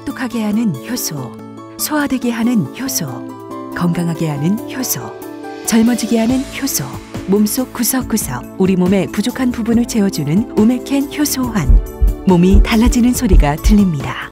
똑똑하게 하는 효소, 소화되게 하는 효소, 건강하게 하는 효소, 젊어지게 하는 효소, 몸속 구석구석 우리 몸의 부족한 부분을 채워주는 오메켄 효소환. 몸이 달라지는 소리가 들립니다.